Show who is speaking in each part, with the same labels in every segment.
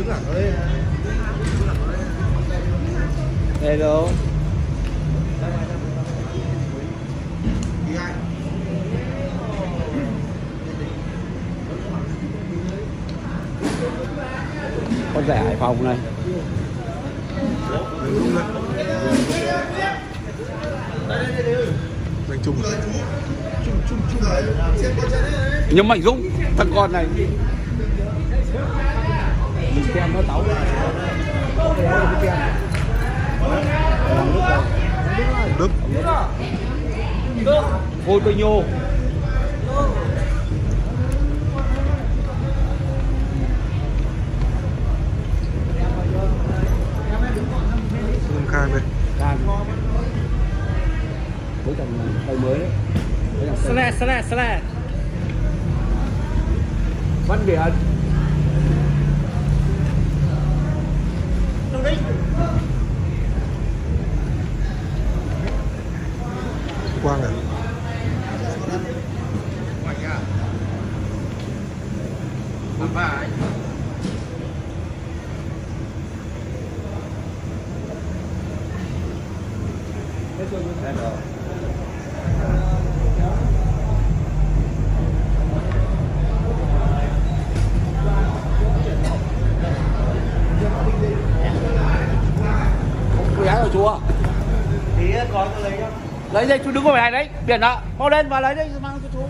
Speaker 1: đứng hẳn ở đây
Speaker 2: Hello. Con rẻ Hải Phòng này.
Speaker 1: Mình đúng đấy
Speaker 2: Mạnh Dũng, thằng con này. Xem nó tấu.
Speaker 1: Đức
Speaker 2: Thôi tôi nhô.
Speaker 1: Lâm Khang đây
Speaker 2: Càng. Với thằng thầy mới đấy.
Speaker 3: Slash, slash, slash.
Speaker 2: Văn Biển.
Speaker 1: Quang
Speaker 2: của chú à?
Speaker 3: Tí có tôi lấy cho.
Speaker 2: Lấy đây chú đứng ngoài này đấy. Biển ạ. Mau lên và lấy đây mang cho chú.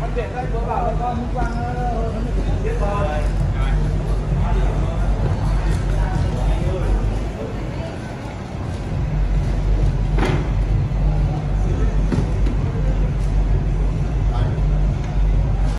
Speaker 2: con Biển đây, vừa bảo là con Quang ờ, biết rồi.